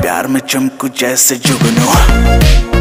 प्यार में चमकू जैसे जुगनू।